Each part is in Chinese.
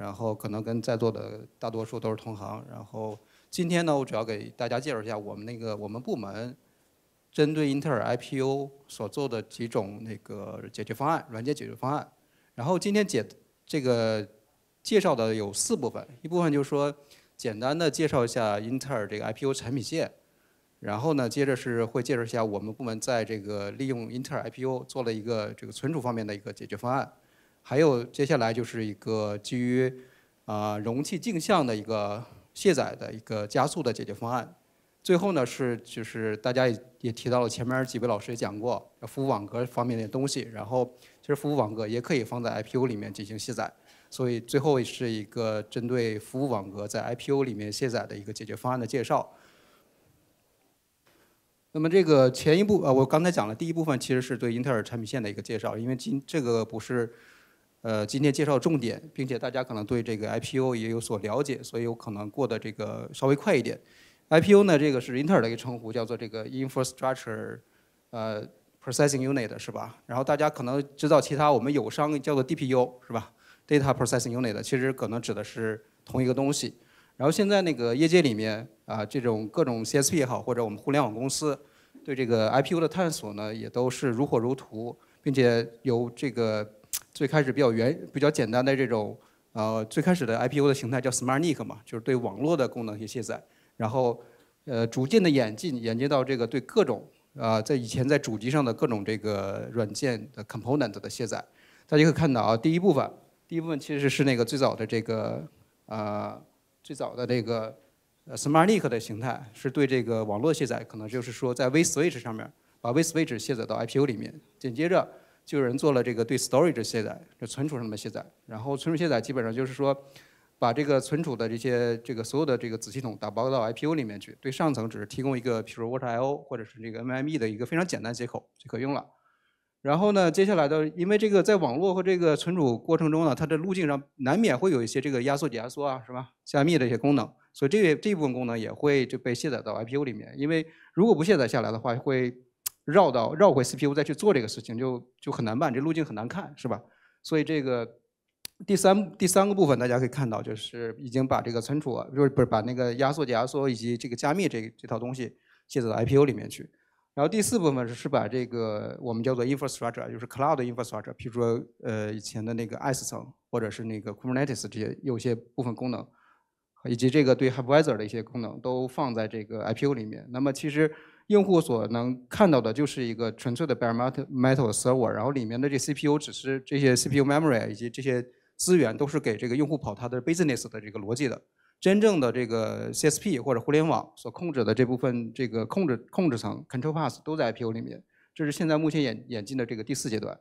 然后可能跟在座的大多数都是同行。然后今天呢，我主要给大家介绍一下我们那个我们部门针对英特尔 IPU 所做的几种那个解决方案，软件解决方案。然后今天解这个介绍的有四部分，一部分就是说简单的介绍一下英特尔这个 IPU 产品线。然后呢，接着是会介绍一下我们部门在这个利用英特尔 IPU 做了一个这个存储方面的一个解决方案，还有接下来就是一个基于啊容器镜像的一个卸载的一个加速的解决方案。最后呢是就是大家也也提到了前面几位老师也讲过服务网格方面的东西，然后其实服务网格也可以放在 IPU 里面进行卸载，所以最后是一个针对服务网格在 IPU 里面卸载的一个解决方案的介绍。那么这个前一部呃，我刚才讲了第一部分，其实是对英特尔产品线的一个介绍，因为今这个不是呃今天介绍重点，并且大家可能对这个 IPO 也有所了解，所以有可能过得这个稍微快一点。IPO 呢，这个是英特尔的一个称呼，叫做这个 Infrastructure 呃 Processing Unit 是吧？然后大家可能知道其他我们友商叫做 DPU 是吧？Data Processing Unit 其实可能指的是同一个东西。然后现在那个业界里面啊，这种各种 CSP 也好，或者我们互联网公司对这个 IPU 的探索呢，也都是如火如荼，并且由这个最开始比较原、比较简单的这种呃最开始的 IPU 的形态叫 SmartNIC 嘛，就是对网络的功能一些卸载，然后呃逐渐的演进，演进到这个对各种啊在以前在主机上的各种这个软件的 component 的卸载。大家可以看到啊，第一部分，第一部分其实是那个最早的这个啊。最早的这个 SmartNIC 的形态是对这个网络卸载，可能就是说在 vSwitch 上面把 vSwitch 卸载到 IPU 里面，紧接着就有人做了这个对 Storage 卸载，就存储上面卸载。然后存储卸载基本上就是说把这个存储的这些这个所有的这个子系统打包到 IPU 里面去，对上层只是提供一个，比如 Water.io 或者是这个 NVMe 的一个非常简单接口就可用了。然后呢，接下来的，因为这个在网络和这个存储过程中呢，它的路径上难免会有一些这个压缩、解压缩啊，是吧？加密的一些功能，所以这这部分功能也会就被卸载到 IPU 里面。因为如果不卸载下来的话，会绕到绕回 CPU 再去做这个事情，就就很难办，这路径很难看，是吧？所以这个第三第三个部分，大家可以看到，就是已经把这个存储啊，就是不是把那个压缩、解压缩以及这个加密这这套东西卸载到 IPU 里面去。然后第四部分是把这个我们叫做 infrastructure，就是 cloud infrastructure，比如说呃以前的那个 IaaS 层，或者是那个 Kubernetes 这些有些部分功能，以及这个对 Hypervisor 的一些功能都放在这个 IPU 里面。那么其实用户所能看到的就是一个纯粹的 bare metal metal server，然后里面的这 CPU 只是这些 CPU memory 以及这些资源都是给这个用户跑它的 business 的这个逻辑的。真正的这个 CSP 或者互联网所控制的这部分这个控制控制层 control path 都在 IPU 里面，这是现在目前演演进的这个第四阶段。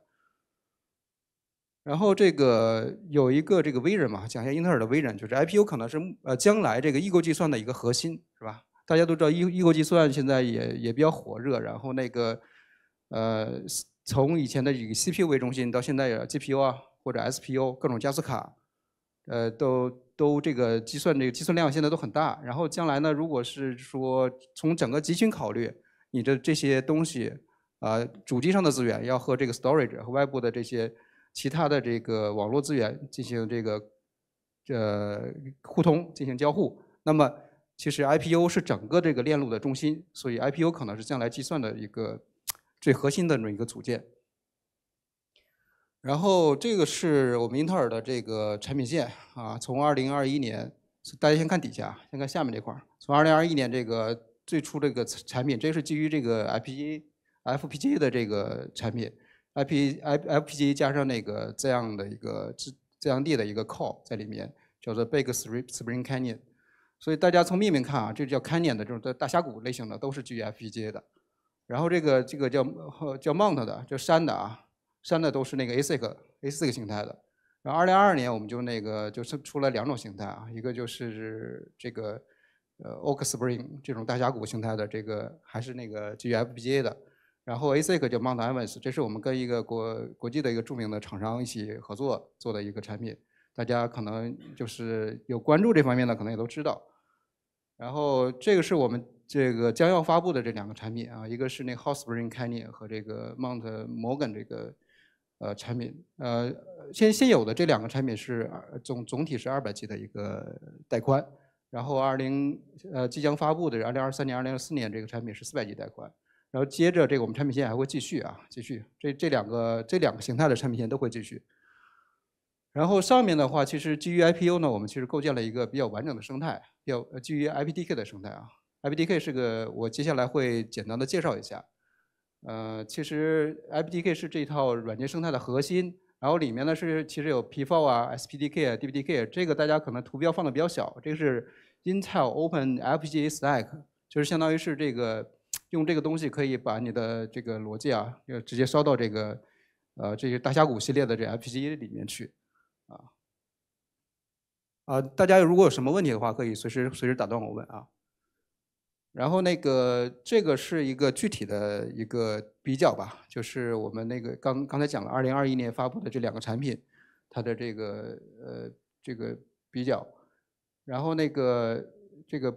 然后这个有一个这个 vision 嘛，讲一下英特尔的 vision，就是 IPU 可能是呃将来这个异构计算的一个核心，是吧？大家都知道异异构计算现在也也比较火热，然后那个呃从以前的以 CPU 为中心到现在 GPU 啊或者 SPU 各种加速卡，呃都。都这个计算这个计算量现在都很大，然后将来呢，如果是说从整个集群考虑，你的这些东西啊，主机上的资源要和这个 storage 和外部的这些其他的这个网络资源进行这个呃互通进行交互，那么其实 IPU 是整个这个链路的中心，所以 IPU 可能是将来计算的一个最核心的这么一个组件。然后这个是我们英特尔的这个产品线啊，从二零二一年，大家先看底下，先看下面这块儿。从二零二一年这个最初这个产品，这是基于这个 IPG FPGA 的这个产品，IP FPGA 加上那个这样的一个这这样地的一个 call 在里面，叫做 Big Spring Canyon。所以大家从命名看啊，这叫 Canyon 的这种大峡谷类型的都是基于 FPGA 的。然后这个这个叫叫 Mount 的，叫山的啊。山的都是那个 ASIC ASIC 形态的，然后二零二二年我们就那个就是出了两种形态啊，一个就是这个呃 Oak Spring 这种大峡谷形态的这个还是那个基于 FPGA 的，然后 ASIC 叫 Mount Evans，这是我们跟一个国国际的一个著名的厂商一起合作做的一个产品，大家可能就是有关注这方面的可能也都知道，然后这个是我们。这个将要发布的这两个产品啊，一个是那 Hot Spring Canyon 和这个 Mount Morgan 这个呃产品，呃现现有的这两个产品是总总体是二百 G 的一个带宽，然后二零呃即将发布的二零二三年、二零二四年这个产品是四百 G 带宽，然后接着这个我们产品线还会继续啊继续，这这两个这两个形态的产品线都会继续。然后上面的话，其实基于 IPU 呢，我们其实构建了一个比较完整的生态，要基于 IPDK 的生态啊。IPDK 是个，我接下来会简单的介绍一下。呃，其实 IPDK 是这套软件生态的核心，然后里面呢是其实有 P4 啊、SPDK 啊、DPDK，这个大家可能图标放的比较小，这个是 Intel Open FPGA Stack，就是相当于是这个用这个东西可以把你的这个逻辑啊，就直接烧到这个呃这个大峡谷系列的这 FPGA 里面去。啊，啊，大家如果有什么问题的话，可以随时随时打断我问啊。然后那个这个是一个具体的一个比较吧，就是我们那个刚刚才讲了，二零二一年发布的这两个产品，它的这个呃这个比较。然后那个这个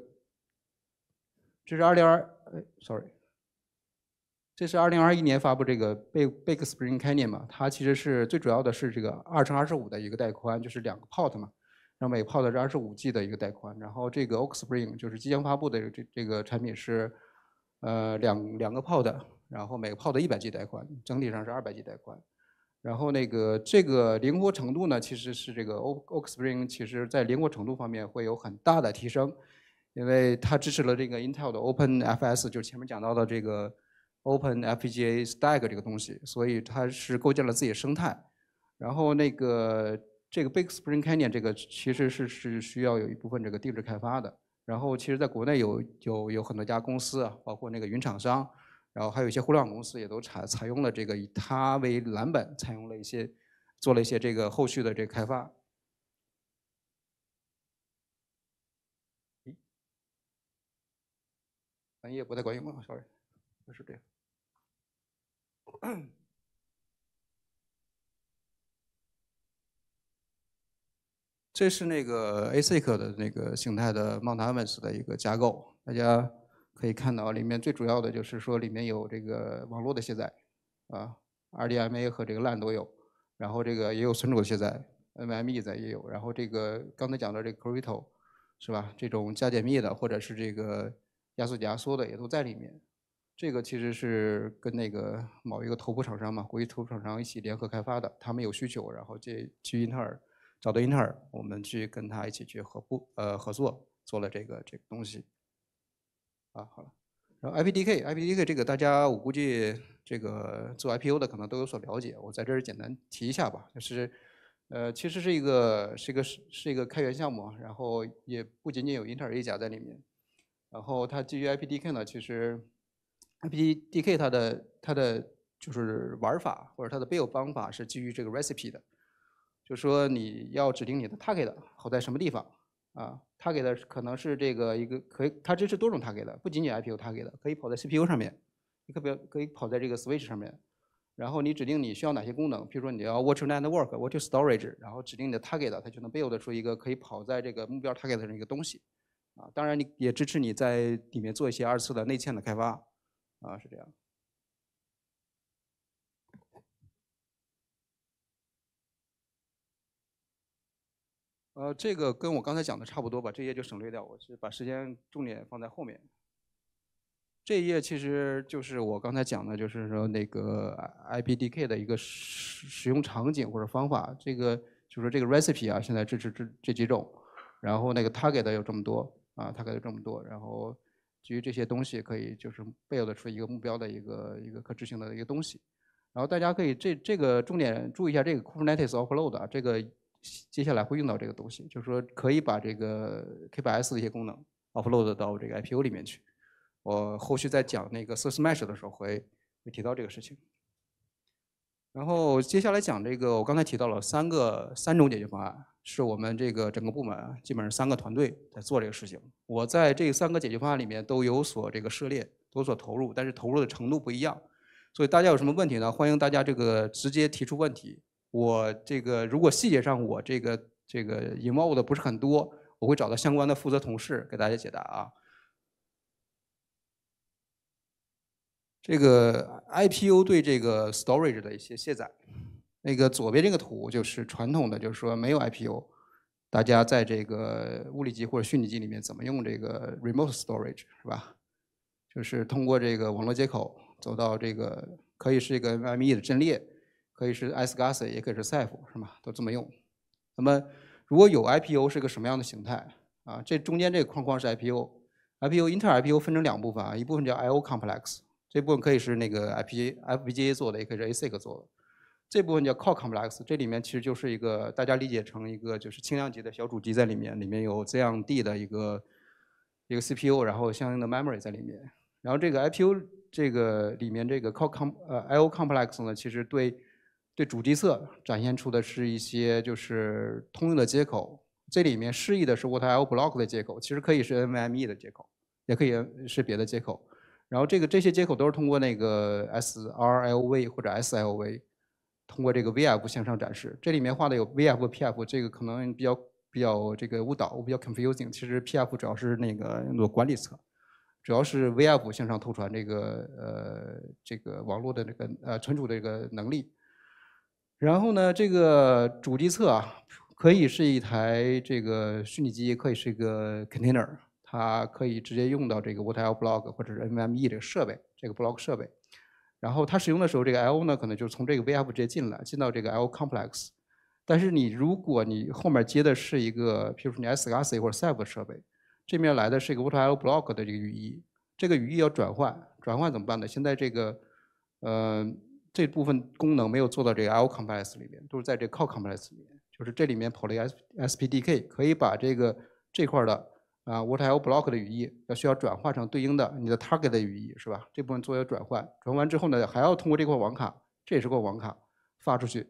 这是二零二呃，sorry，这是二零二一年发布这个 Big Big Spring Canyon 嘛，它其实是最主要的是这个二乘二十五的一个带宽，就是两个 port 嘛。然后每个 port 是二十五 G 的一个带宽，然后这个 Oak Spring 就是即将发布的这这个产品是，呃两两个 port，然后每个 port 一百 G 带宽，整体上是二百 G 带宽。然后那个这个灵活程度呢，其实是这个 Oak Oak Spring 其实在灵活程度方面会有很大的提升，因为它支持了这个 Intel 的 OpenFS，就是前面讲到的这个 OpenFPGA Stack 这个东西，所以它是构建了自己的生态。然后那个。这个 Big Spring Canyon 这个其实是是需要有一部分这个定制开发的，然后其实在国内有有有很多家公司啊，包括那个云厂商，然后还有一些互联网公司也都采采用了这个以它为蓝本，采用了一些做了一些这个后续的这个开发。翻页不太管用啊，sorry，就是这样。这是那个 ASIC 的那个形态的 Mount Evans 的一个架构，大家可以看到里面最主要的就是说里面有这个网络的卸载，啊，RDMA 和这个 LAN 都有，然后这个也有存储的卸载，NVMe 在也有，然后这个刚才讲的这个 Crypto 是吧？这种加解密的或者是这个压缩压缩的也都在里面。这个其实是跟那个某一个头部厂商嘛，国际头部厂商一起联合开发的，他们有需求，然后这去英特尔。找到英特尔，我们去跟他一起去合布呃合作做了这个这个东西，啊好了，然后 IPDK IPDK 这个大家我估计这个做 IPO 的可能都有所了解，我在这儿简单提一下吧，就是呃其实是一个是一个是是一个开源项目，然后也不仅仅有英特尔一家在里面，然后它基于 IPDK 呢，其实 IPDK 它的它的就是玩法或者它的 build 方法是基于这个 recipe 的。就说你要指定你的 target 跑在什么地方啊？target 可能是这个一个可以，它支持多种 target，不仅仅 IPU target，可以跑在 CPU 上面，你可别可以跑在这个 switch 上面。然后你指定你需要哪些功能，比如说你要 virtual network，virtual storage，然后指定你的 target，它就能 build 出一个可以跑在这个目标 target 上一个东西。啊，当然你也支持你在里面做一些二次的内嵌的开发。啊，是这样。呃，这个跟我刚才讲的差不多吧，这页就省略掉，我是把时间重点放在后面。这一页其实就是我刚才讲的，就是说那个 IPDK 的一个使使用场景或者方法。这个就是说这个 recipe 啊，现在支持这这几种，然后那个 target 有这么多啊，target 有这么多，然后基于这些东西可以就是 build 出一个目标的一个一个可执行的一个东西。然后大家可以这这个重点注意一下这个 Kubernetes offload 啊，这个。接下来会用到这个东西，就是说可以把这个 K8s 的一些功能 offload 到这个 IPO 里面去。我后续在讲那个 Source Mesh 的时候会会提到这个事情。然后接下来讲这个，我刚才提到了三个三种解决方案，是我们这个整个部门基本上三个团队在做这个事情。我在这三个解决方案里面都有所这个涉猎，都有所投入，但是投入的程度不一样。所以大家有什么问题呢？欢迎大家这个直接提出问题。我这个如果细节上我这个这个 involve 的不是很多，我会找到相关的负责同事给大家解答啊。这个 IPU 对这个 storage 的一些卸载，那个左边这个图就是传统的，就是说没有 IPU，大家在这个物理机或者虚拟机里面怎么用这个 remote storage 是吧？就是通过这个网络接口走到这个，可以是一个 NVMe 的阵列，可以是 iSCSI，也可以是 CEF 是吧？都这么用。那么如果有 IPU 是个什么样的形态啊？这中间这个框框是 IPU，IPU Intel IPU 分成两部分啊，一部分叫 IO complex，这部分可以是那个 FPGA FPGA 做的，也可以是 ASIC 做的。这部分叫 Core complex，这里面其实就是一个大家理解成一个就是轻量级的小主机在里面，里面有这样 D 的一个一个 CPU，然后相应的 memory 在里面。然后这个 IPU 这个里面这个 Core com 呃 IO complex 呢，其实对对主机侧展现出的是一些就是通用的接口。这里面示意的是 What IO block 的接口，其实可以是 NVMe 的接口，也可以是别的接口。然后这个这些接口都是通过那个 SRLV 或者 SLV。通过这个 VF 向上展示，这里面画的有 VF 和、PF，这个可能比较比较这个误导，我比较 confusing。其实 PF 主要是那个做管理侧，主要是 VF 向上透传这个呃这个网络的这个呃存储的这个能力。然后呢，这个主机侧啊，可以是一台这个虚拟机，也可以是一个 container，它可以直接用到这个 What IO block 或者是 NVMe 这个设备，这个 block 设备。然后它使用的时候，这个 I/O 呢，可能就是从这个 VF 直接进来，进到这个 I/O complex。但是你如果你后面接的是一个，譬如说你 SCSI 或者 Ceph 设备，这面来的是一个 What I/O block 的这个语义，这个语义要转换，转换怎么办呢？现在这个，呃，这部分功能没有做到这个 I/O complex 里面，都是在这 Core complex 里面，就是这里面跑了一个 S SPDK，可以把这个这块的。啊，What IO block 的语义要需要转化成对应的你的 target 的语义是吧？这部分做一个转换，转换完之后呢，还要通过这块网卡，这也是个网卡发出去，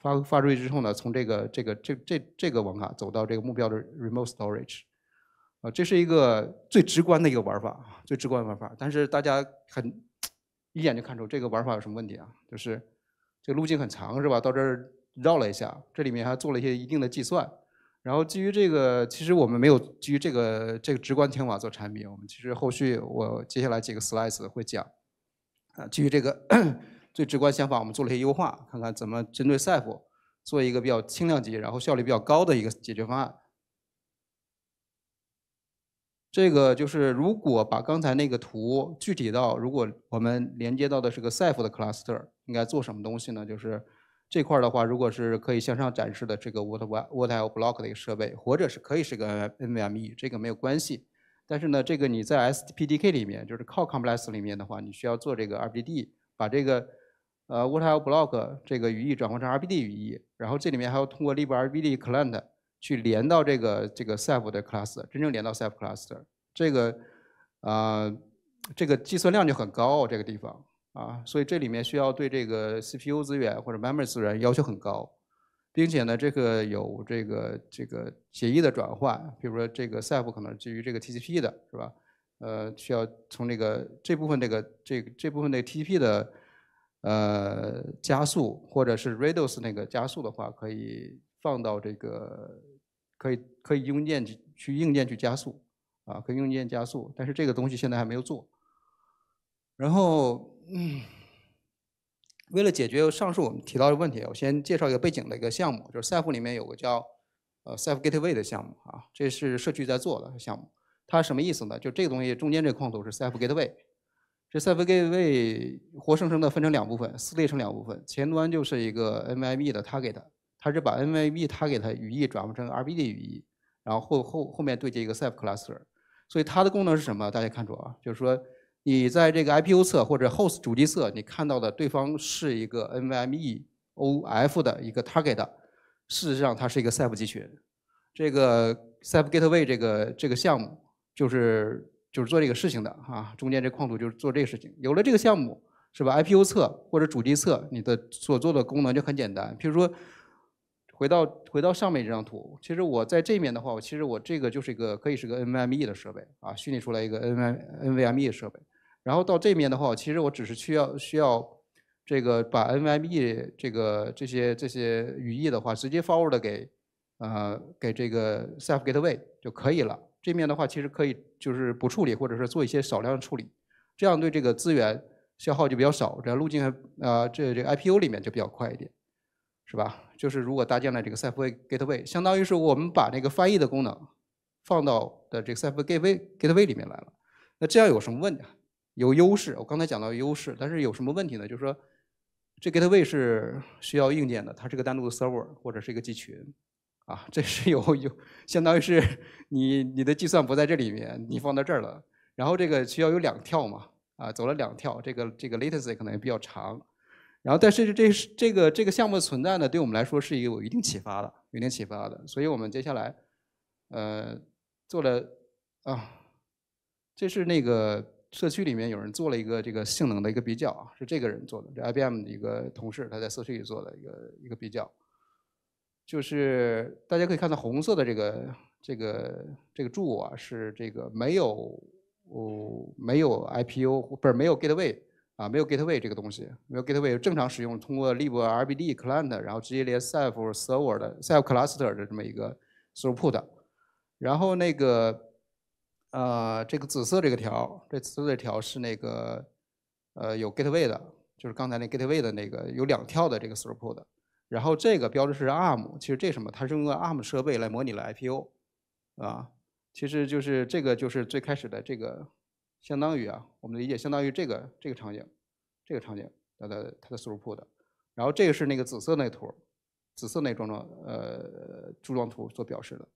发发出去之后呢，从这个这个这这这个网卡走到这个目标的 remote storage，啊，这是一个最直观的一个玩法，最直观的玩法。但是大家很一眼就看出这个玩法有什么问题啊？就是这个路径很长是吧？到这儿绕了一下，这里面还做了一些一定的计算。然后基于这个，其实我们没有基于这个这个直观想法做产品。我们其实后续我接下来几个 slides 会讲，啊，基于这个最直观想法，我们做了一些优化，看看怎么针对 SAP 做一个比较轻量级，然后效率比较高的一个解决方案。这个就是如果把刚才那个图具体到，如果我们连接到的是个 SAP 的 cluster，应该做什么东西呢？就是。这块的话，如果是可以向上展示的这个 What What I Block 的一个设备，或者是可以是个 NVMe，这个没有关系。但是呢，这个你在 SPDK 里面，就是 Core Complex 里面的话，你需要做这个 RBD，把这个呃 What I Block 这个语义转换成 RBD 语义，然后这里面还要通过 libRBD Client 去连到这个这个 Ceph 的 Cluster，真正连到 Ceph Cluster，这个啊这个计算量就很高，这个地方。啊，所以这里面需要对这个 CPU 资源或者 memory 资源要求很高，并且呢，这个有这个这个协议的转换，比如说这个 Ceph 可能基于这个 TCP 的是吧？呃，需要从这个这部分这个这这部分的 TCP 的呃加速，或者是 Rados 那个加速的话，可以放到这个可以可以用硬件去硬件去加速啊，可以用硬件加速，但是这个东西现在还没有做，然后。嗯，为了解决上述我们提到的问题，我先介绍一个背景的一个项目，就是 Ceph 里面有个叫呃 Ceph Gateway 的项目啊，这是社区在做的项目。它什么意思呢？就这个东西中间这框图是 Ceph Gateway，这 Ceph Gateway 活生生的分成两部分，撕裂成两部分。前端就是一个 NVMe 的 Target，它是把 NVMe Target 语义转换成 RBD 语义，然后后后后面对接一个 Ceph Cluster。所以它的功能是什么？大家看住啊，就是说。你在这个 IPU 侧或者 host 主机侧，你看到的对方是一个 NVMe OF 的一个 target，事实上它是一个 Ceph 集群。这个 Ceph Gateway 这个这个项目就是就是做这个事情的啊，中间这框图就是做这个事情。有了这个项目是吧？IPU 侧或者主机侧，你的所做的功能就很简单。比如说回到回到上面这张图，其实我在这面的话，我其实我这个就是一个可以是个 NVMe 的设备啊，虚拟出来一个 NVNVMe 的设备。然后到这面的话，其实我只是需要需要这个把 NVMe 这个这些这些语义的话，直接 forward 给呃给这个 self gateway 就可以了。这面的话，其实可以就是不处理，或者是做一些少量的处理，这样对这个资源消耗就比较少，这样路径还呃这这 IPU 里面就比较快一点。是吧？就是如果搭建了这个 self gateway，相当于是我们把那个翻译的功能放到的这个 self gateway Gateway 里面来了。那这样有什么问题？有优势，我刚才讲到优势，但是有什么问题呢？就是说，这 Gateway 是需要硬件的，它是个单独的 server 或者是一个集群，啊，这是有有，相当于是你你的计算不在这里面，你放到这儿了，然后这个需要有两跳嘛，啊，走了两跳，这个这个 latency 可能也比较长，然后但是这这个这个项目存在呢，对我们来说是有一定启发的，有一定启发的，所以我们接下来，呃，做了啊，这是那个。社区里面有人做了一个这个性能的一个比较啊，是这个人做的，这 IBM 的一个同事，他在社区里做的一个一个比较，就是大家可以看到红色的这个这个这个柱啊，是这个没有哦没有 IPU 不是没有 Gateway 啊，没有 Gateway 这个东西，没有 Gateway 正常使用，通过 libRBD Client，然后直接连 Ceph Server 的 self Cluster 的这么一个 Throughput，然后那个。呃，这个紫色这个条，这紫色这条是那个呃有 gateway 的，就是刚才那 gateway 的那个有两跳的这个 throughput。然后这个标志是 ARM，其实这什么？它是用个 ARM 设备来模拟了 IPO，啊，其实就是这个就是最开始的这个，相当于啊，我们理解相当于这个这个场景，这个场景它的它的 throughput。然后这个是那个紫色那图，紫色那装装呃柱状图所表示的。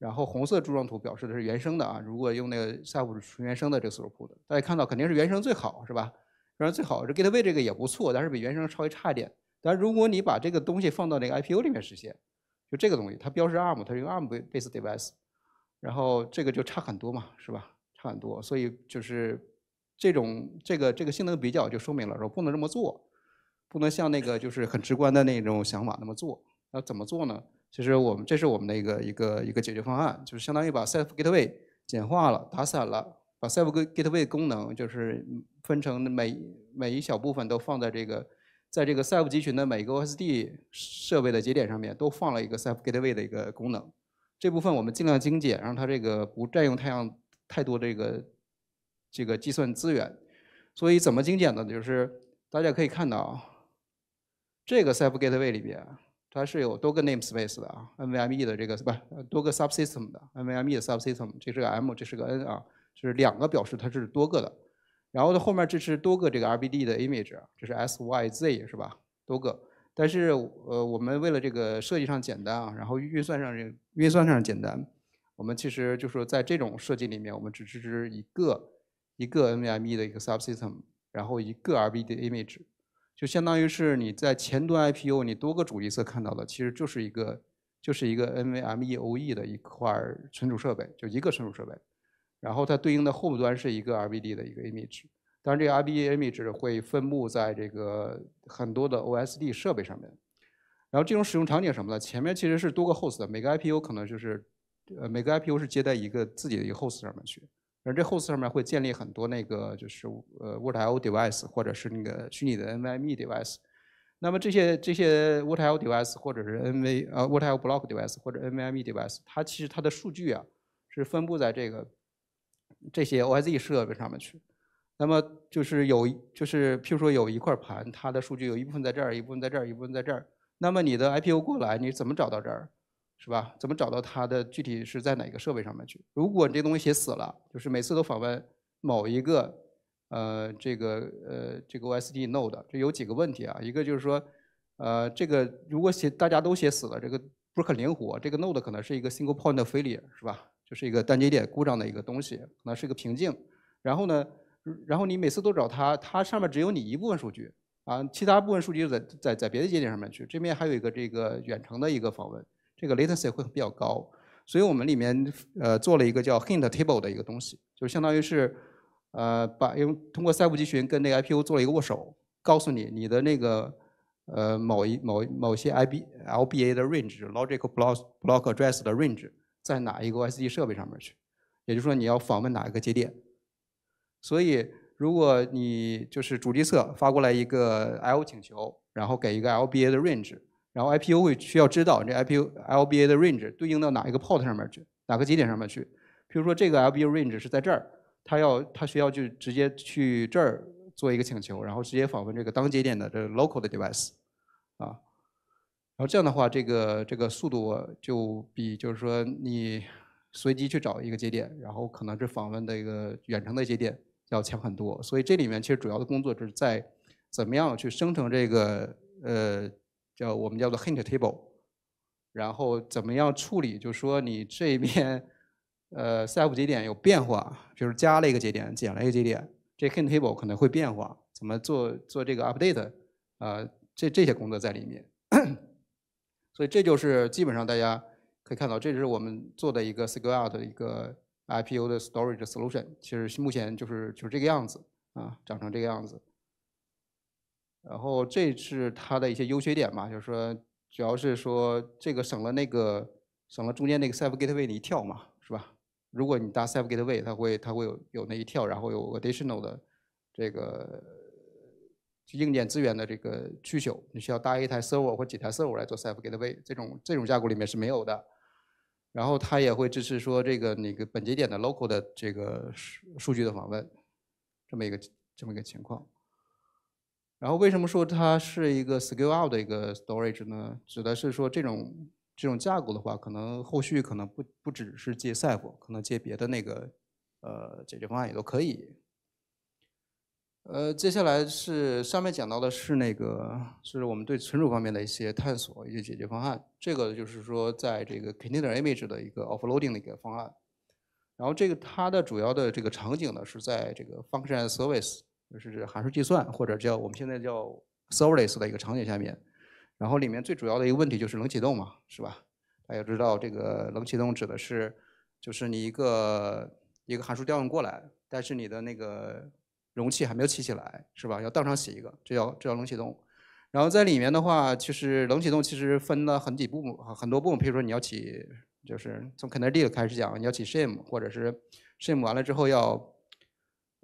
然后红色柱状图表示的是原生的啊，如果用那个 Ceph 纯原生的这个 throughput，大家看到肯定是原生最好是吧？原生最好，这 Gateway 这个也不错，但是比原生稍微差一点。但如果你把这个东西放到那个 IPU 里面实现，就这个东西，它标识 ARM，它是用 ARM base device，然后这个就差很多嘛，是吧？差很多，所以就是这种这个这个性能比较就说明了说不能这么做，不能像那个就是很直观的那种想法那么做。那怎么做呢？其实我们这是我们的一个一个一个解决方案，就是相当于把 Ceph Gateway 简化了、打散了，把 Ceph Gateway 功能就是分成每每一小部分都放在这个，在这个 Ceph 集群的每个 OSD 设备的节点上面都放了一个 Ceph Gateway 的一个功能。这部分我们尽量精简，让它这个不占用太阳太多这个这个计算资源。所以怎么精简呢？就是大家可以看到，这个 Ceph Gateway 里边。它是有多个 namespace 的啊，NVMe 的这个是不多个 subsystem 的 NVMe 的 subsystem，这是个 M，这是个 N 啊，就是两个表示它是多个的。然后呢，后面支持多个这个 RBD 的 image，这是 SYZ 是吧？多个。但是呃，我们为了这个设计上简单啊，然后运算上这运算上简单，我们其实就说在这种设计里面，我们只支持一个一个 NVMe 的一个 subsystem，然后一个 RBD image。就相当于是你在前端 IPU 你多个主机侧看到的，其实就是一个就是一个 NVMe OE 的一块存储设备，就一个存储设备。然后它对应的后端是一个 RBD 的一个 image。当然，这个 RBD image 会分布在这个很多的 OSD 设备上面。然后这种使用场景什么呢？前面其实是多个 host，每个 IPU 可能就是呃每个 IPU 是接在一个自己的一个 host 上面去。而这 host 上面会建立很多那个就是呃 What-IO device 或者是那个虚拟的 NVMe device。那么这些这些 What-IO device 或者是 NV 呃 What-IO block device 或者 NVMe device，它其实它的数据啊是分布在这个这些 OSD 设备上面去。那么就是有就是譬如说有一块盘，它的数据有一部分在这儿，一部分在这儿，一部分在这儿。那么你的 IPU 过来，你怎么找到这儿？是吧？怎么找到它的具体是在哪个设备上面去？如果这东西写死了，就是每次都访问某一个呃这个呃这个 OSD node，这有几个问题啊？一个就是说，呃这个如果写大家都写死了，这个不是很灵活，这个 node 可能是一个 single point failure，是吧？就是一个单节点故障的一个东西，可能是一个瓶颈。然后呢，然后你每次都找它，它上面只有你一部分数据啊，其他部分数据在在在别的节点上面去。这边还有一个这个远程的一个访问。这个 latency 会比较高，所以我们里面呃做了一个叫 hint table 的一个东西，就相当于是呃把用通过赛布集群跟那个 IPU 做了一个握手，告诉你你的那个呃某一某某些 IB LBA 的 range，logical block block address 的 range 在哪一个 OSD 设备上面去，也就是说你要访问哪一个节点。所以如果你就是主机侧发过来一个 IO 请求，然后给一个 LBA 的 range。然后 IPU 会需要知道这 IPU LBA 的 range 对应到哪一个 port 上面去，哪个节点上面去。比如说这个 LBA range 是在这儿，它要它需要就直接去这儿做一个请求，然后直接访问这个当节点的这 local 的 device，啊，然后这样的话，这个这个速度就比就是说你随机去找一个节点，然后可能是访问的一个远程的节点要强很多。所以这里面其实主要的工作就是在怎么样去生成这个呃叫我们叫做 hint table，然后怎么样处理，就说你这边呃 CF 节点有变化，就是加了一个节点，减了一个节点，这 hint table 可能会变化，怎么做做这个 update 啊？这这些工作在里面。所以这就是基本上大家可以看到，这是我们做的一个 Scale Out 的一个 IPO 的 Storage Solution。其实目前就是就是这个样子啊，长成这个样子。然后这是它的一些优缺点嘛，就是说主要是说这个省了那个省了中间那个 self Gateway 的一跳嘛，是吧？如果你搭 self Gateway，它会它会有有那一跳，然后有 Additional 的这个。硬件资源的这个需求，你需要搭一台 server 或几台 server 来做 self Gateway，这种这种架构里面是没有的。然后它也会支持说这个那个本节点的 local 的这个数数据的访问，这么一个这么一个情况。然后为什么说它是一个 scale out 的一个 storage 呢？指的是说这种这种架构的话，可能后续可能不不只是接 Ceph，可能接别的那个呃解决方案也都可以。呃，接下来是上面讲到的是那个，是我们对存储方面的一些探索、一些解决方案。这个就是说，在这个 container image 的一个 offloading 的一个方案。然后这个它的主要的这个场景呢，是在这个 function service，就是函数计算或者叫我们现在叫 serverless 的一个场景下面。然后里面最主要的一个问题就是冷启动嘛，是吧？大家知道这个冷启动指的是，就是你一个一个函数调用过来，但是你的那个容器还没有起起来，是吧？要当场写一个，这叫这叫冷启动。然后在里面的话，其实冷启动其实分了很几部分，很多部分。比如说你要起，就是从 k e n n e d 开始讲，你要起 shim，或者是 shim 完了之后要，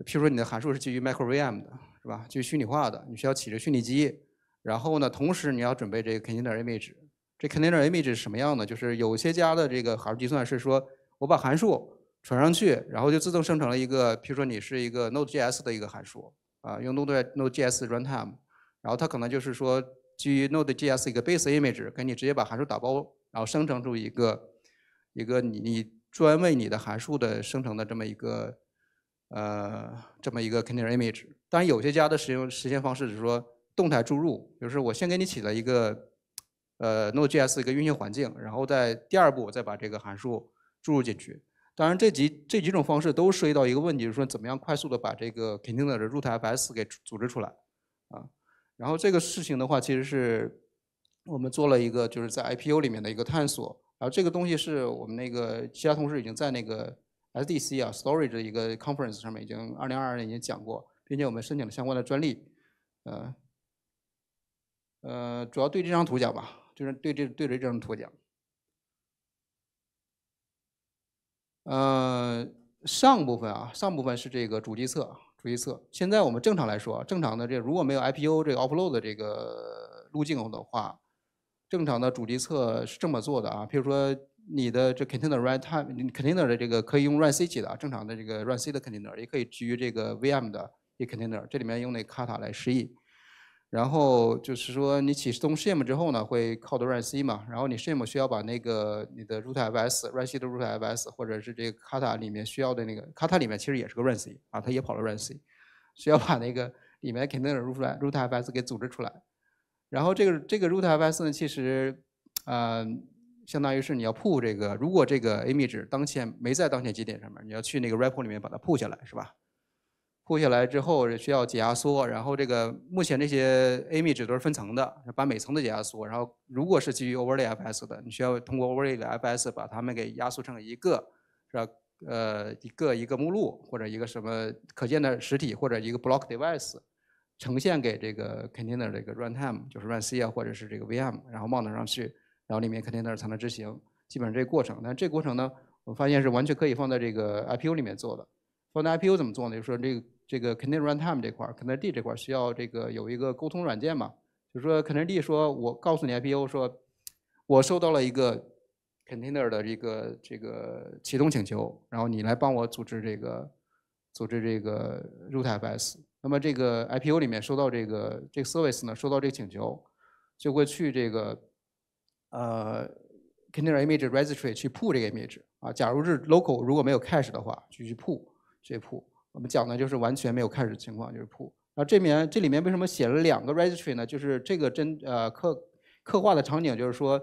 譬如说你的函数是基于 micro VM 的，是吧？基于虚拟化的，你需要起着虚拟机。然后呢，同时你要准备这个 container image。这 container image 是什么样的？就是有些家的这个函数计算是说我把函数。传上去，然后就自动生成了一个，比如说你是一个 Node.js 的一个函数，啊，用 Node Node.js runtime，然后它可能就是说基于 Node.js 一个 base image，给你直接把函数打包，然后生成出一个一个你你专为你的函数的生成的这么一个呃这么一个 container image。当然有些家的使用实现方式是说动态注入，就是我先给你起了一个呃 Node.js 一个运行环境，然后在第二步我再把这个函数注入进去。当然，这几这几种方式都涉及到一个问题，就是说怎么样快速的把这个 container 的 rootfs 给组织出来，啊，然后这个事情的话，其实是我们做了一个就是在 IPO 里面的一个探索，然后这个东西是我们那个其他同事已经在那个 SDC 啊 storage 的一个 conference 上面已经二零二二年已经讲过，并且我们申请了相关的专利，呃，呃，主要对这张图讲吧，就是对这对着这张图讲。呃，上部分啊，上部分是这个主机侧，主机侧。现在我们正常来说，正常的这如果没有 IPO 这个 offload 的这个路径的话，正常的主机侧是这么做的啊。比如说你的这 container runtime，container 的这个可以用 run C 起的，正常的这个 run C 的 container，也可以基于这个 VM 的一 container，这里面用那 kata 来示意。然后就是说，你启动 shim 之后呢，会靠的 run C 嘛。然后你 shim 需要把那个你的 rootfs run C 的 rootfs，或者是这个 kata 里面需要的那个 kata 里面其实也是个 run C 啊，它也跑了 run C，需要把那个里面肯定的 root rootfs 给组织出来。然后这个这个 rootfs 呢，其实呃，相当于是你要 pull 这个，如果这个 image 当前没在当前节点上面，你要去那个 repo 里面把它 pull 下来，是吧？铺下来之后需要解压缩，然后这个目前这些 image 都是分层的，把每层的解压缩，然后如果是基于 overlay FS 的，你需要通过 overlay fs 把它们给压缩成一个，是吧？呃，一个一个目录或者一个什么可见的实体或者一个 block device 呈现给这个 container 这个 runtime，就是 run C 啊或者是这个 VM，然后 mount 上去，然后里面 container 才能执行。基本上这个过程，但这个过程呢，我发现是完全可以放在这个 IPU 里面做的。放在 IPU 怎么做呢？就是说这个。这个 container runtime 这块 c o n t a i n e D 这块需要这个有一个沟通软件嘛？就是说 container D 说，我告诉你 IPO 说，我收到了一个 container 的这个这个启动请求，然后你来帮我组织这个组织这个 rootfs。那么这个 IPO 里面收到这个这个 service 呢，收到这个请求，就会去这个呃 container image registry 去 pull 这个 image 啊。假如是 local 如果没有 cache 的话，就去 pull 去 pull。我们讲的就是完全没有 cache 的情况，就是 pull。然后这面这里面为什么写了两个 registry 呢？就是这个真呃刻刻画的场景，就是说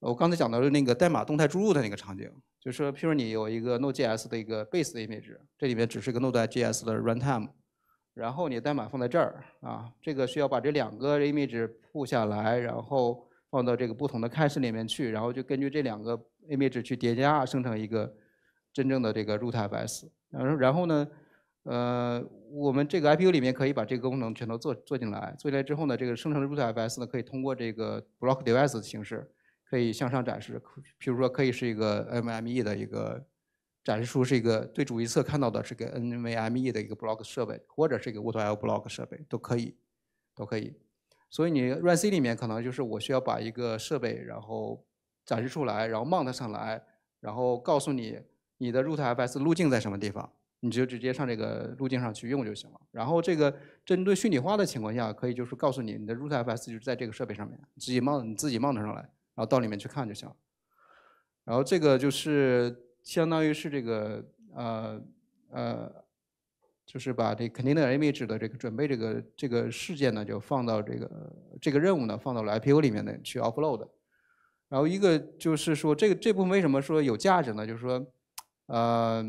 我刚才讲到的那个代码动态注入的那个场景，就是说，譬如你有一个 Node.js 的一个 base 的 image，这里面只是一个 Node.js 的 runtime，然后你代码放在这儿啊，这个需要把这两个 image 铺下来，然后放到这个不同的 cache 里面去，然后就根据这两个 image 去叠加生成一个真正的这个 rootfs。然后然后呢？呃，我们这个 IPU 里面可以把这个功能全都做做进来，做进来之后呢，这个生成的 rootfs 呢，可以通过这个 block device 的形式，可以向上展示。比如说，可以是一个 NVMe 的一个展示出是一个最主一侧看到的是个 NVMe 的一个 block 设备，或者是一个 WaterL block 设备都可以，都可以。所以你 Run C 里面可能就是我需要把一个设备然后展示出来，然后 mount 上来，然后告诉你你的 rootfs 路径在什么地方。你就直接上这个路径上去用就行了。然后这个针对虚拟化的情况下，可以就是告诉你，你的 rootfs 就是在这个设备上面，自己 mount 你自己 mount 上来，然后到里面去看就行了。然后这个就是相当于是这个呃呃，就是把这 container image 的这个准备这个这个事件呢，就放到这个这个任务呢放到了 IPU 里面的去 offload。然后一个就是说这个这部分为什么说有价值呢？就是说呃。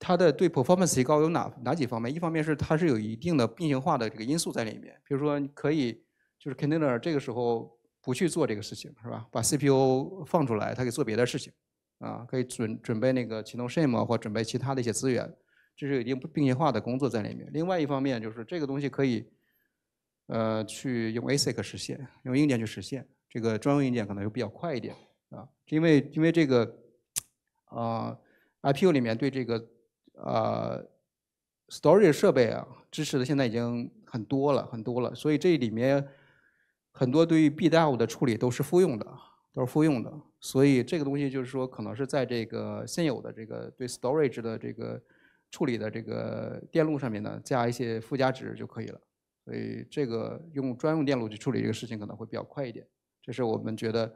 它的对 performance 提高有哪哪几方面？一方面是它是有一定的并行化的这个因素在里面，比如说可以就是 container 这个时候不去做这个事情，是吧？把 CPU 放出来，它可以做别的事情，啊，可以准准备那个启动 shim 或准备其他的一些资源，这是有一定并行化的工作在里面。另外一方面就是这个东西可以，呃，去用 ASIC 实现，用硬件去实现，这个专用硬件可能就比较快一点，啊，因为因为这个啊 IPU 里面对这个呃，storage 设备啊，支持的现在已经很多了，很多了。所以这里面很多对于 BDAV 的处理都是复用的，都是复用的。所以这个东西就是说，可能是在这个现有的这个对 storage 的这个处理的这个电路上面呢，加一些附加值就可以了。所以这个用专用电路去处理这个事情可能会比较快一点。这是我们觉得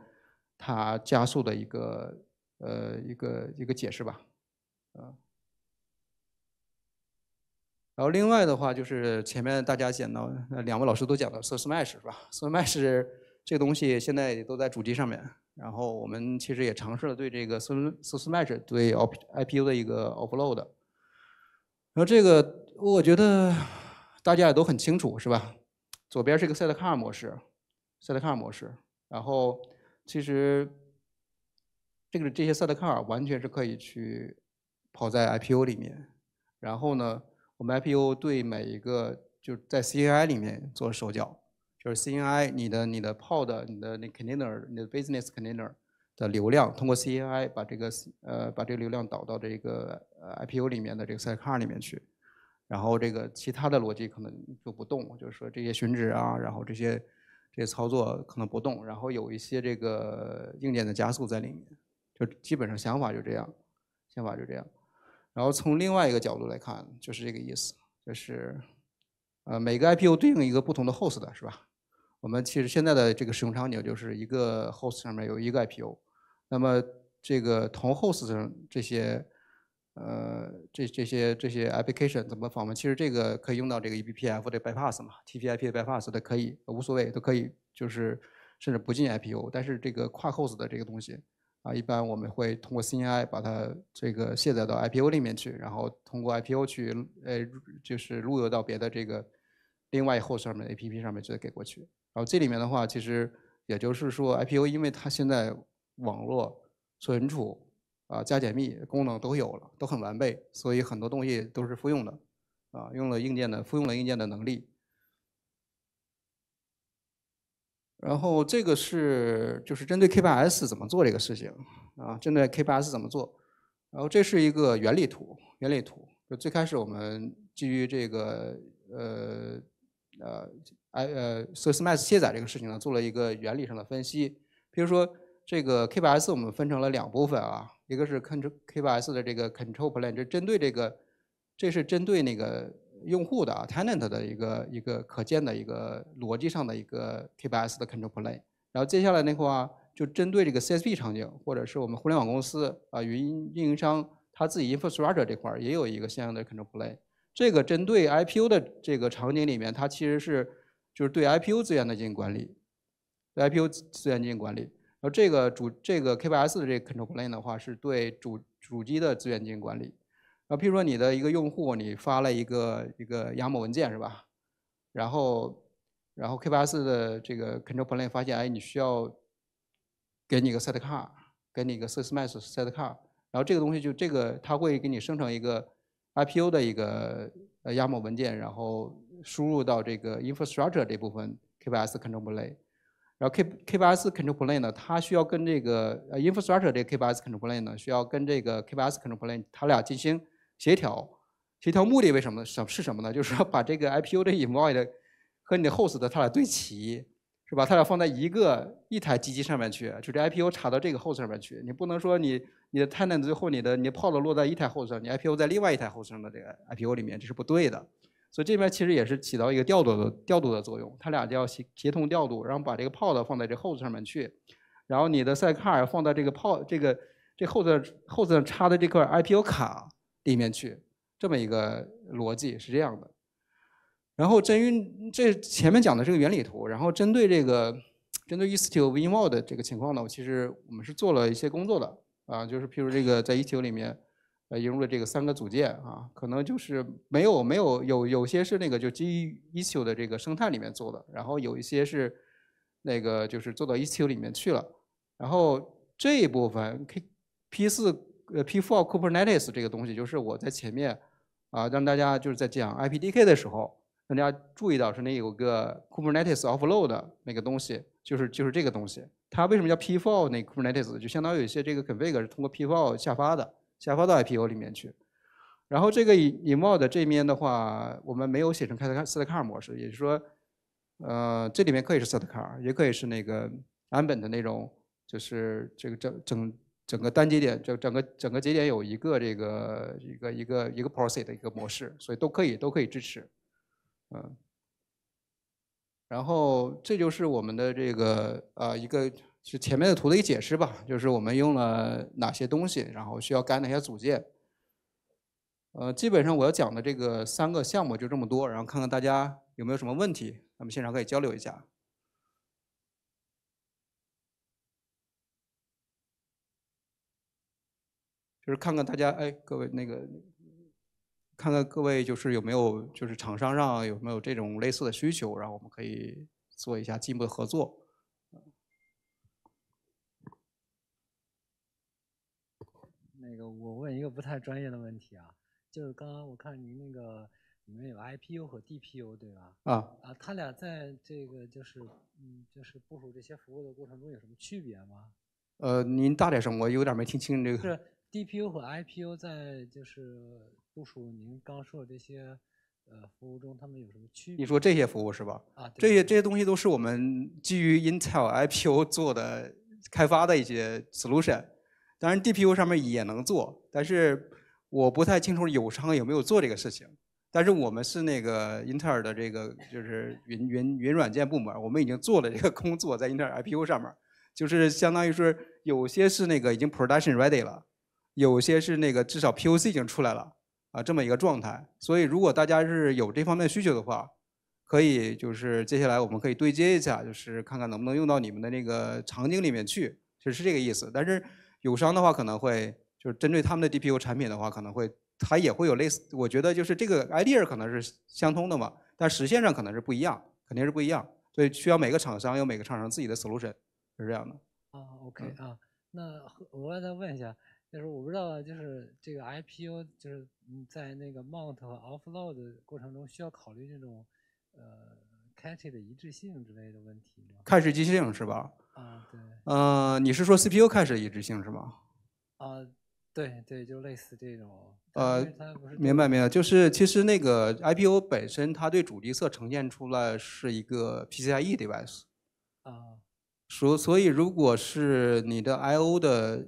它加速的一个呃一个一个解释吧，啊。然后另外的话就是前面大家讲到，两位老师都讲到 SourceMesh 是吧？SourceMesh 这个东西现在也都在主机上面，然后我们其实也尝试了对这个 SourceMesh 对 IPU 的一个 offload。然后这个我觉得大家也都很清楚是吧？左边是一个 Sidecar 模式，Sidecar 模式，然后其实这个这些 Sidecar 完全是可以去跑在 IPU 里面，然后呢？我们 IPU 对每一个就在 CNI 里面做手脚，就是 CNI 你的你的 Pod 你的那 Container 你的 Business Container 的流量，通过 CNI 把这个呃把这个流量导到这个呃 IPU 里面的这个 Sidecar 里面去，然后这个其他的逻辑可能就不动，就是说这些寻址啊，然后这些这些操作可能不动，然后有一些这个硬件的加速在里面，就基本上想法就这样，想法就这样。然后从另外一个角度来看，就是这个意思，就是，呃，每个 IPO 对应一个不同的 host 的是吧？我们其实现在的这个使用场景就是一个 host 上面有一个 IPO，那么这个同 host 上这些，呃，这这些这些 application 怎么访问？其实这个可以用到这个 eBPF 的 bypass 嘛，TPIP 的 bypass 的可以无所谓，都可以，就是甚至不进 IPO 但是这个跨 host 的这个东西。啊，一般我们会通过 CNI 把它这个卸载到 IPO 里面去，然后通过 IPO 去，呃，就是路由到别的这个另外 host 上面的 APP 上面直接给过去。然后这里面的话，其实也就是说 IPU 因为它现在网络存储啊加解密功能都有了，都很完备，所以很多东西都是复用的，啊，用了硬件的复用了硬件的能力。然后这个是就是针对 K8s 怎么做这个事情啊？针对 K8s 怎么做？然后这是一个原理图，原理图。就最开始我们基于这个呃呃 i 呃 SourceMesh 卸载这个事情呢，做了一个原理上的分析。比如说这个 K8s 我们分成了两部分啊，一个是 Control K8s 的这个 Control Plane，这针对这个，这是针对那个。用户的啊，tenant 的一个一个可见的一个逻辑上的一个 K8s 的 control plane，然后接下来的话，就针对这个 CSP 场景，或者是我们互联网公司啊，云运营商他自己 infrastructure 这块儿也有一个相应的 control plane。这个针对 IPO 的这个场景里面，它其实是就是对 IPO 资源的进行管理，对 IPO 资源进行管理。然后这个主这个 K8s 的这个 control plane 的话，是对主主机的资源进行管理。然后譬如说你的一个用户，你发了一个一个 YAML 文件是吧？然后然后 K8s 的这个 control plane 发现，哎，你需要给你一个 set car，给你一个 sysmesh set car，然后这个东西就这个它会给你生成一个 IPO 的一个呃 YAML 文件，然后输入到这个 infrastructure 这部分 K8s control plane。然后 K K8s control plane 呢，它需要跟这个呃 infrastructure 这个 K8s control plane 呢，需要跟这个 K8s control plane 它俩进行协调。协调目的为什么？什是什么呢？就是说把这个 IPO 的 envoy 和你的 host 的它俩对齐，是吧？它俩放在一个一台机器上面去，就这 IPO 插到这个 host 上面去。你不能说你你的 tenant 最后你的你的 pod 落在一台 host 上，你 IPO 在另外一台 host 上的这个 IPO 里面，这是不对的。所以这边其实也是起到一个调度的调度的作用，它俩就要协协同调度，然后把这个 pod 放在这 host 上面去，然后你的 sidecar 放在这个 pod 这个这 host host 上插的这块 IPO 卡里面去，这么一个逻辑是这样的。然后针于这前面讲的这个原理图，然后针对这个针对 Istio Vmod 的这个情况呢，其实我们是做了一些工作的啊，就是譬如这个在 Istio 里面。呃，引入了这个三个组件啊，可能就是没有没有有有些是那个就基于 Istio 的这个生态里面做的，然后有一些是那个就是做到 Istio 里面去了，然后这一部分 K P 四呃 P four Kubernetes 这个东西，就是我在前面啊让大家就是在讲 IPDK 的时候让，大家注意到是那有个 Kubernetes offload 那个东西，就是就是这个东西，它为什么叫 P4 那 Kubernetes？就相当于有些这个 config 是通过 P four 下发的。下发到 IPO 里面去，然后这个 invol 的这面的话，我们没有写成开 Sidecar 模式，也就是说，呃，这里面可以是 Sidecar，也可以是那个安本的那种，就是这个整整整个单节点，整整个整个节点有一个这个一个一个一个 Process 的一个模式，所以都可以都可以支持，嗯，然后这就是我们的这个呃一个。是前面的图的一个解释吧，就是我们用了哪些东西，然后需要改哪些组件。呃，基本上我要讲的这个三个项目就这么多，然后看看大家有没有什么问题，咱们现场可以交流一下。就是看看大家，哎，各位那个，看看各位就是有没有就是厂商上有没有这种类似的需求，然后我们可以做一下进一步的合作。那个，我问一个不太专业的问题啊，就是刚刚我看您那个里面有 IPU 和 DPU 对吧？啊啊，它俩在这个就是嗯，就是部署这些服务的过程中有什么区别吗？呃，您大点声，我有点没听清这个。是 DPU 和 IPU 在就是部署您刚说的这些呃服务中，他们有什么区别？你说这些服务是吧？啊，这些这些东西都是我们基于 Intel IPU 做的开发的一些 solution。当然，DPU 上面也能做，但是我不太清楚友商有没有做这个事情。但是我们是那个英特尔的这个就是云云云软件部门，我们已经做了这个工作在英特尔 IPU 上面，就是相当于是有些是那个已经 production ready 了，有些是那个至少 POC 已经出来了啊，这么一个状态。所以如果大家是有这方面需求的话，可以就是接下来我们可以对接一下，就是看看能不能用到你们的那个场景里面去，就是这个意思。但是。友商的话可能会就是针对他们的 DPU 产品的话，可能会它也会有类似，我觉得就是这个 idea 可能是相通的嘛，但实现上可能是不一样，肯定是不一样，所以需要每个厂商有每个厂商自己的 solution，是这样的。啊，OK 啊，那额外再问一下，就是我不知道就是这个 IPU 就是在那个 mount 和 offload 的过程中需要考虑这种呃 cache 的一致性之类的问题吗？cache 一致性是吧？啊，对。呃，你是说 CPU 开始一致性是吗？啊，对对，就类似这种。呃，明白明白，就是其实那个 IPO 本身它对主机侧呈现出来是一个 PCIe device。啊。所所以，如果是你的 I/O 的，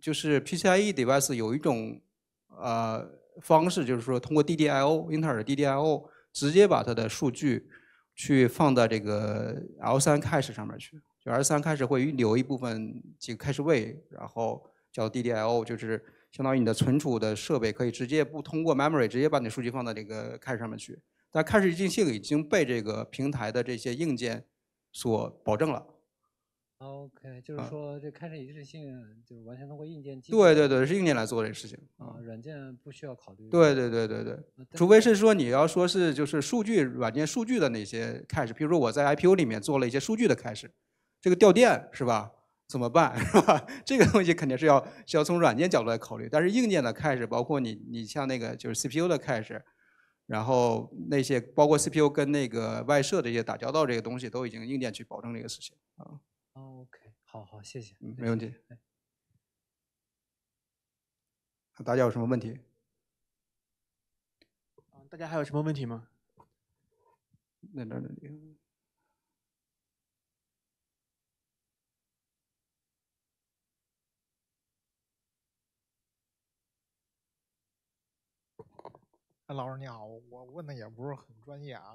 就是 PCIe device 有一种呃方式，就是说通过 DDIO，英特尔的 DDIO 直接把它的数据去放在这个 L3 cache 上面去。就 R 三开始会预留一部分几个开始位，然后叫 DDIO，就是相当于你的存储的设备可以直接不通过 memory 直接把你数据放到这个开始上面去。但开始一致性已经被这个平台的这些硬件所保证了。OK，就是啊说这开始一致性就是完全通过硬件技对术对对，是硬件来做这个事情啊，啊。软件不需要考虑。对对对对对，除非是说你要说是就是数据软件数据的那些 cache，比如说我在 IPO 里面做了一些数据的 cache，这个掉电是吧？怎么办 是吧？这个东西肯定是要是要从软件角度来考虑，但是硬件的 cache，包括你你像那个就是 CPU 的 cache，然后那些包括 CPU 跟那个外设的一些打交道这个东西，都已经硬件去保证这个事情啊。OK，好好，谢谢。嗯没问题大家有什么问题？啊大家还有什么问题吗？那那那老师你好，我问的也不是很专业啊，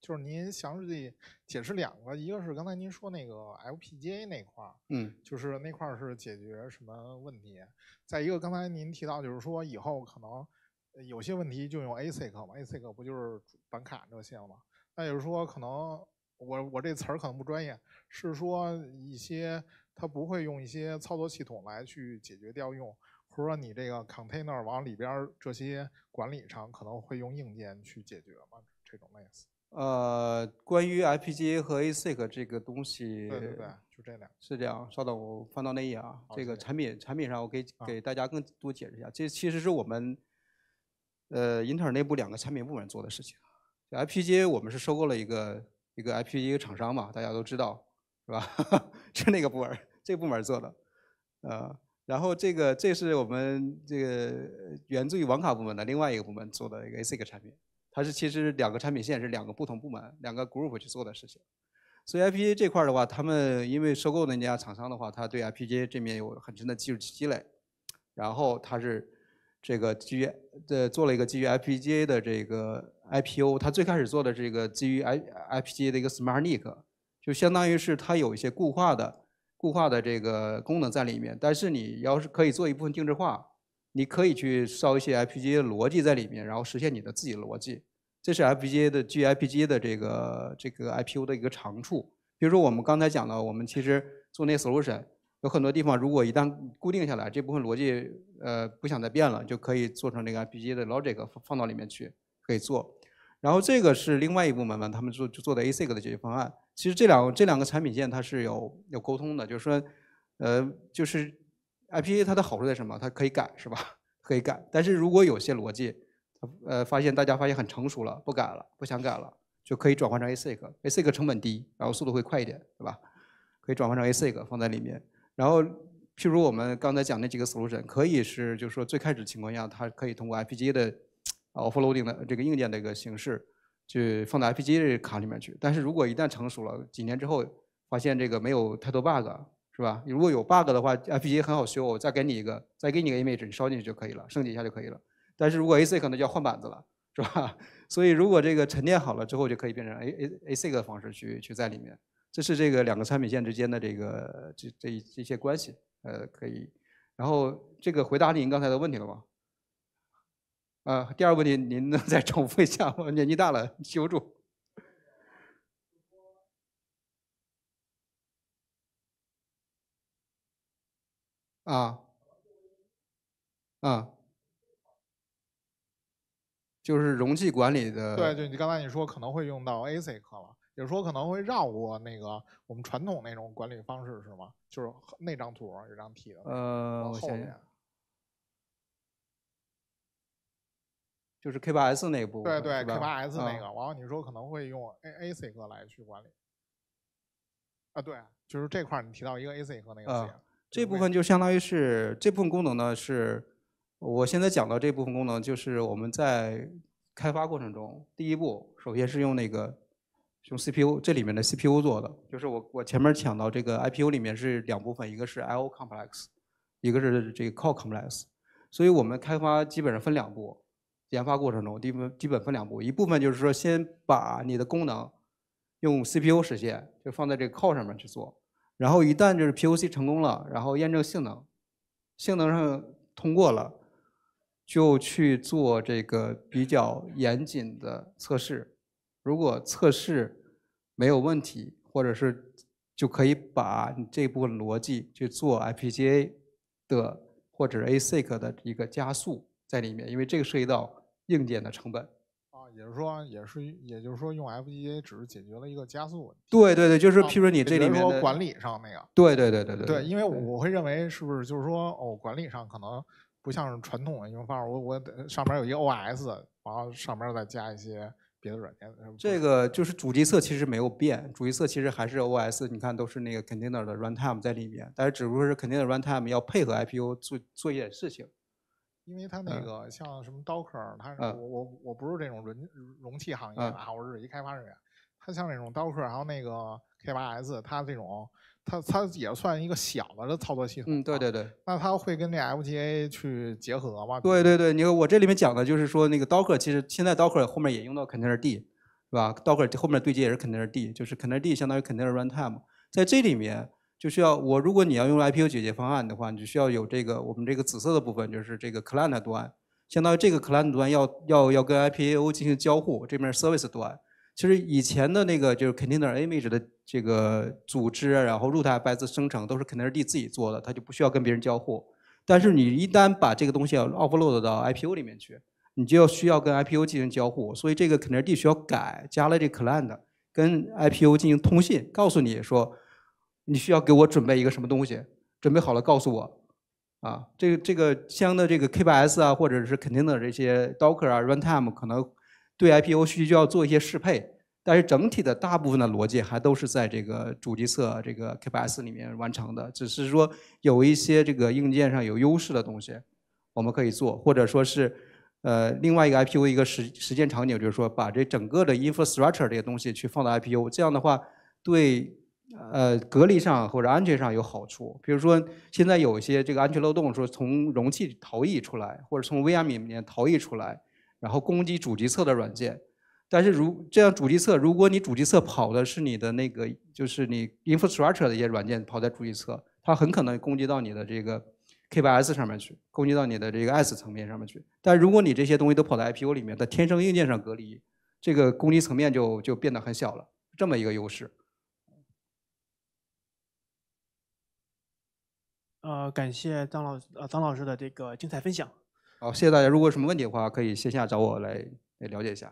就是您详细解释两个，一个是刚才您说那个 FPGA 那块儿，嗯就是那块儿是解决什么问题？再一个，刚才您提到就是说以后可能呃有些问题就用 ASIC 嘛，ASIC 不就是板卡这些吗？那就是说可能我我这词儿可能不专业，是说一些它不会用一些操作系统来去解决调用，或者说你这个 container 往里边这些管理上可能会用硬件去解决吗？这种类似。呃，关于 FPGA 和 ASIC 这个东西，对对对，就这两个。是这样。稍等，我翻到那一页啊。这个产品产品上，我给啊给大家更多解释一下。这其实是我们呃英特尔内部两个产品部门做的事情。FPGA 我们是收购了一个一个 FPGA 厂商嘛，大家都知道，是吧？是那个部门，这个部门做的。呃，然后这个这是我们这个源自于网卡部门的另外一个部门做的一个 ASIC 产品。它是其实两个产品线是两个不同部门、两个 group 去做的事情。所以 FPGA 这块的话，他们因为收购那家厂商的话，他对 FPGA 这面有很深的技术积累，然后他是这个基于呃做了一个基于 FPGA 的这个 IPO，他最开始做的这个基于 I FPGA 的一个 SmartNIC，就相当于是它有一些固化的固化的这个功能在里面，但是你要是可以做一部分定制化，你可以去烧一些 FPGA 的逻辑在里面，然后实现你的自己的逻辑。这是 FPGA 的 GIPGA 的这个这个 IPO 的一个长处。比如说我们刚才讲的，我们其实做那 solution 有很多地方，如果一旦固定下来，这部分逻辑呃不想再变了，就可以做成这个 FPGA 的 logic 放放到里面去，可以做。然后这个是另外一部门嘛，他们做就做的 ASIC 的解决方案。其实这两这两个产品线它是有有沟通的，就是说，呃，就是 IPA 它的好处在什么？它可以改是吧？可以改。但是如果有些逻辑，呃，发现大家发现很成熟了，不改了，不想改了，就可以转换成 ASIC。ASIC 成本低，然后速度会快一点，对吧？可以转换成 ASIC 放在里面。然后，譬如我们刚才讲那几个 solution，可以是就是说最开始情况下，它可以通过 FPGA 的 offloading 的这个硬件的一个形式，去放到 FPGA 这卡里面去。但是如果一旦成熟了，几年之后发现这个没有太多 bug，是吧？如果有 bug 的话，FPGA 很好修，我再给你一个，再给你个 image，你烧进去就可以了，升级一下就可以了。但是如果 ASIC 可能就要换板子了，是吧？所以如果这个沉淀好了之后，就可以变成 A A ASIC 的方式去去在里面。这是这个两个产品线之间的这个这这这些关系，呃，可以。然后这个回答您刚才的问题了吗？啊，第二个问题您能再重复一下吗？年纪大了，记不住。啊，啊，就是容器管理的。对，就你刚才你说可能会用到 ASIC 了，也就是说可能会绕过那个我们传统那种管理方式是吗？就是那张图有张题的，呃，我想想，就是 K 八 S 那部分。对对 K 八 S 那啊个，然后你说可能会用 A ASIC 来去管理。啊，对，就是这块儿你提到一个 ASIC 那个这部分就相当于是这部分功能呢，是我现在讲到这部分功能，就是我们在开发过程中，第一步首先是用那个用 CPU 这里面的 CPU 做的，就是我我前面讲到这个 IPU 里面是两部分，一个是 I/O complex，一个是这个 Core complex，所以我们开发基本上分两步，研发过程中基本基本分两步，一部分就是说先把你的功能用 CPU 实现，就放在这个 Core 上面去做。然后一旦就是 POC 成功了，然后验证性能，性能上通过了，就去做这个比较严谨的测试。如果测试没有问题，或者是就可以把你这部分逻辑去做 FPGA 的或者 ASIC 的一个加速在里面，因为这个涉及到硬件的成本。啊，也就是说，也是，也就是说，用 FPGA 只是解决了一个加速问题。对对对，就是啊譬如你这里面管理上那个。对对对对对对，因为我我会认为是不是就是说哦，管理上可能不像是传统的应用方式，我我得上面有一个 OS，然后上面再加一些别的软件。这个就是主机侧其实没有变，主机侧其实还是 OS，你看都是那个 container 的 runtime 在里面，但是只不过是 container runtime 要配合 IPU 做做一点事情。因为它那嗯个像什么 Docker，它是嗯我我我不是这种容容器行业啊，我是一开发人员。它像那种 Docker，还有那个 K8s，它这种它它也算一个小的的操作系统。嗯，对。对对那它会跟这 FPGA 去结合吗？对对对，你看我这里面讲的就是说那个 Docker 其实现在 Docker 后面也用到 container D，是吧？Docker 后面对接也是 container D，就是 container D 相当于 container runtime，在这里面就需要我如果你要用 IPU 解决方案的话，你就需要有这个我们这个紫色的部分，就是这个 client 端，相当于这个 client 端要要要跟 IPAO 进行交互，这边 service 端。其实以前的那个就是 container image 的这个组织，然后 root FS 生成都是 container D 自己做的，它就不需要跟别人交互。但是你一旦把这个东西 offload 到 IPO 里面去，你就要需要跟 IPO 进行交互，所以这个 container D 需要改，加了这 client 跟 IPO 进行通信，告诉你说你需要给我准备一个什么东西，准备好了告诉我。啊，这个这个相应的这个 K8s 啊，或者是 container 这些 Docker 啊 runtime 可能对 IPO 需要做一些适配，但是整体的大部分的逻辑还都是在这个主机侧这个 K8s 里面完成的，只是说有一些这个硬件上有优势的东西，我们可以做，或者说是呃另外一个 IPO 一个实实践场景，就是说把这整个的 infrastructure 这些东西去放到 IPO，这样的话对呃隔离上或者安全上有好处。比如说现在有一些这个安全漏洞，说从容器逃逸出来，或者从 VM 里面逃逸出来，然后攻击主机侧的软件。但是如这样主机侧，如果你主机侧跑的是你的那个，就是你 infrastructure 的一些软件跑在主机侧，它很可能攻击到你的这个 K8s 上面去，攻击到你的这个 S 层面上面去。但如果你这些东西都跑在 IPU 里面，它天生硬件上隔离，这个攻击层面就就变得很小了，这么一个优势。呃，感谢张老呃张老师的这个精彩分享。好，谢谢大家。如果有什么问题的话，可以线下找我来来了解一下。